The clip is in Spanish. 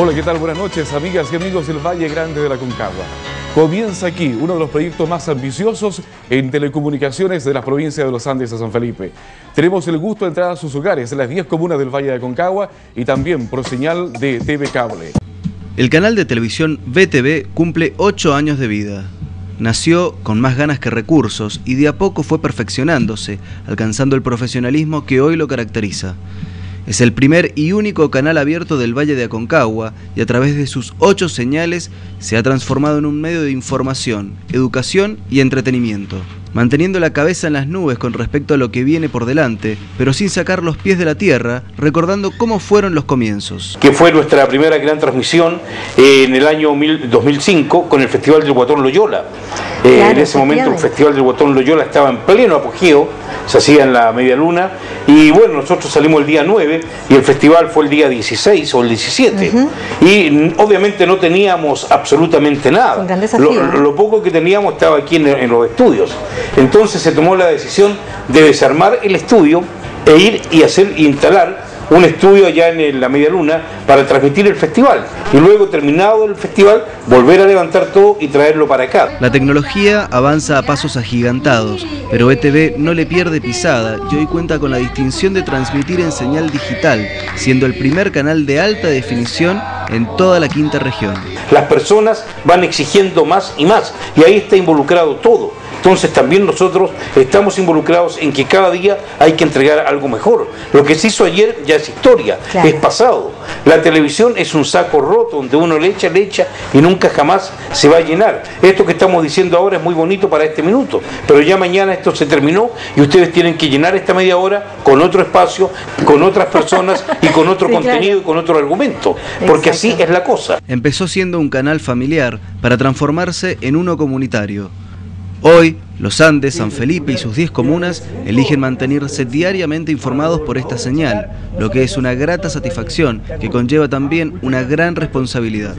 Hola, ¿qué tal? Buenas noches, amigas y amigos del Valle Grande de la Concagua. Comienza aquí uno de los proyectos más ambiciosos en telecomunicaciones de la provincia de los Andes a San Felipe. Tenemos el gusto de entrar a sus hogares en las 10 comunas del Valle de Concagua y también por señal de TV Cable. El canal de televisión VTV cumple 8 años de vida. Nació con más ganas que recursos y de a poco fue perfeccionándose, alcanzando el profesionalismo que hoy lo caracteriza. Es el primer y único canal abierto del Valle de Aconcagua y a través de sus ocho señales se ha transformado en un medio de información, educación y entretenimiento, manteniendo la cabeza en las nubes con respecto a lo que viene por delante, pero sin sacar los pies de la tierra, recordando cómo fueron los comienzos. Que fue nuestra primera gran transmisión en el año 2005 con el Festival del Guatón Loyola. Eh, en ese momento el Festival del Guatón Loyola estaba en pleno apogeo se hacía en la media luna y bueno, nosotros salimos el día 9 y el festival fue el día 16 o el 17 y obviamente no teníamos absolutamente nada. Lo, poco que teníamos estaba aquí en, los estudios. Entonces se tomó la decisión de desarmar el estudio e ir y hacer instalar un estudio allá en la media luna para transmitir el festival y luego terminado el festival volver a levantar todo y traerlo para acá. La tecnología avanza a pasos agigantados, pero ETV no le pierde pisada y hoy cuenta con la distinción de transmitir en señal digital, siendo el primer canal de alta definición en toda la quinta región. Las personas van exigiendo más y más y ahí está involucrado todo entonces también nosotros estamos involucrados en que cada día hay que entregar algo mejor. Lo que se hizo ayer ya es historia, es pasado. La televisión es un saco roto donde uno le echa, le echa y nunca jamás se va a llenar. Esto que estamos diciendo ahora es muy bonito para este minuto, pero ya mañana esto se terminó y ustedes tienen que llenar esta media hora con otro espacio, con otras personas y con otro contenido y con otro argumento, porque así es la cosa. Empezó siendo un canal familiar para transformarse en uno comunitario. Hoy, los Andes, San Felipe y sus 10 comunas eligen mantenerse diariamente informados por esta señal, lo que es una grata satisfacción que conlleva también una gran responsabilidad.